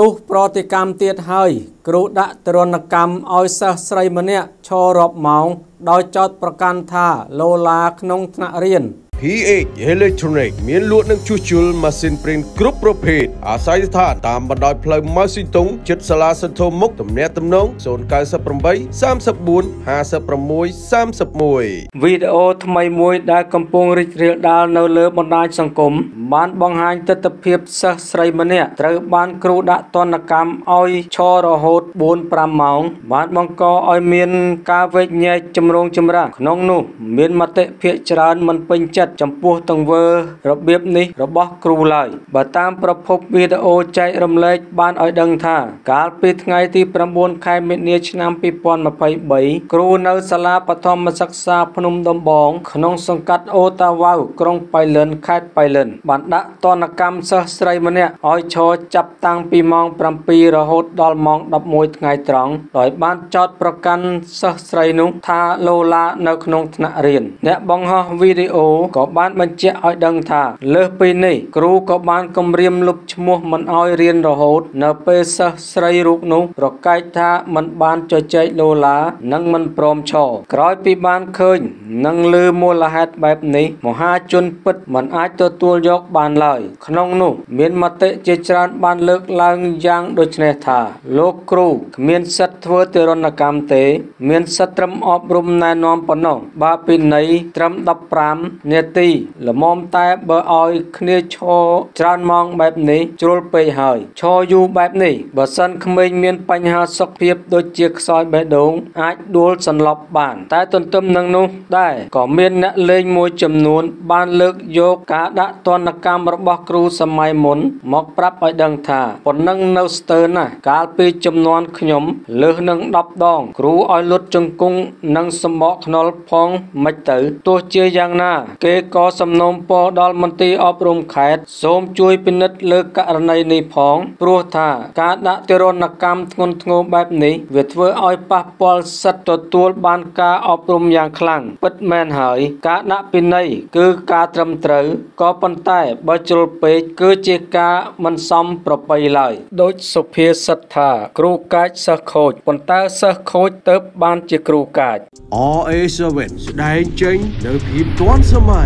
ទុះប្រតិកម្មទៀតហើយគ្រូដាក់ទរណកម្មឲ្យសិស្សស្រីម្នាក់ឈររាប់ម៉ោងដោយចោទប្រកាន់ថាលោឡាក្នុងថ្នាក់រៀន PH Electronic មានលក់និងជួសជុលម៉ាស៊ីនព្រីនគ្រប់ប្រភេទអាស្រ័យស្ថានតាមបណ្ដោយផ្លូវម៉ៅស៊ីតុងជិតសាលាសន្ធោមុខទំនាក់ទំនង098 34 56 31វីដេអូថ្មីមួយដែលកំពុងរីករាលដាលនៅលើបណ្ដាញសង្គមបានបង្ហាញទស្សនវិជ្ជាសិស្សស្រីម្នាក់ត្រូវបានគ្រូដាក់ទណ្ឌកម្មឲ្យឈររហូត4-5ម៉ោងបានបង្កឲ្យមានការវែកញែកចម្រូងចម្រាសក្នុងនោះ មានមតិភាគច្រើនមិនពេញចិត្តចិត្តចំពោះទង្វើរបៀបនេះរបស់គ្រូឡើយបើតាមប្រភពវីដេអូចែករំលែកបានឲ្យដឹងថា កាលពីថ្ងៃទី9ខែមិនិនាឆ្នាំ2023គ្រូនៅសាលាបឋមសិក្សាភ្នំដំបង ក្នុងសង្កាត់អូតាវ៉ៅក្រុងប៉ៃលិនខេត្តប៉ៃលិនបានដាក់ទណ្ឌកម្មសិស្សស្រីម្នាក់ឲ្យឈរចាប់តាំងពីម៉ោង7រហូតដល់ម៉ោង11ថ្ងៃត្រង់ដោយបានចោទប្រកាន់សិស្សស្រីនោះថាលោឡានៅក្នុងថ្នាក់រៀនអ្នកបង្ហោះវីដេអូក៏បានបញ្ជាក់ឲ្យដឹងថា លើសពីនេះគ្រូក៏បានគម្រាមលុបឈ្មោះមិនឲ្យរៀនរហូត នៅពេលសិស្សស្រីរូបនោះប្រកែកថាមិនបានជជែកលោឡានិងមិនព្រមឈរក្រោយពីបានឃើញ និងលើមូលហេតុបែបនេះមហាជនពិតមិនអាចទទួលយកបានឡើយ ក្នុងនោះ មានមតិជាច្រើនបានលើកឡើងយ៉ាងដូចនេះថា លោកគ្រូគ្មានសិទ្ធិធ្វើទរណកម្មទេ មានសិទ្ធិត្រឹមអប់រំណែនាំប៉ុណ្ណោះបើពិន័យត្រឹម15នាទីល្មមតែបើឲ្យគ្នាឈរច្រើនម៉ោងបែបនេះជ្រុលពេកហើយឈរយូរបែបនេះបើសិនក្មេងមានបញ្ហាសុខភាពដូចជាខ្សោយបេះដូងអាចដួលសន្លប់បាន តែទន្ទឹមនឹងនោះដែរក៏មានអ្នកលេងមួយចំនួន បានលើកយកការដាក់ទណ្ឌកម្មរបស់គ្រូសម័យមុន មកប្រាប់ឲ្យដឹងថាប៉ុណ្ណឹងនៅស្ទើរណាស់កាលពីចំនួនខ្ញុំលើសនឹង10ដង គ្រូឲ្យលុតជង្គង់និងសម្បកខ្នុលផងមិនទៅទោះជាយ៉ាងណា គេក៏សំណូមពរដល់មន្ទីរអប់រំខេត្តសូមជួយពិនិត្យលើករណីនេះផង ព្រោះថាការដាក់ទរណកម្មធ្ងន់ធ្ងរបែបនេះវាធ្វើឲ្យប៉ះពាល់សិទ្ធិទទួលបានការអប់រំយ៉ាងខ្លាំងពិតមែនហើយ ការដាក់ពិន័យគឺការត្រឹមត្រូវក៏ប៉ុន្តែបើជ្រុលពេកគឺជាការមិនសមប្រពៃឡើយដូចសុភាសិតថា គ្រូកាចសិស្សខូចប៉ុន្តែសិស្សខូចទៅបានជាគ្រូកាច RA7 ស្ដែងចេញនៅភាពទាន់សម័យ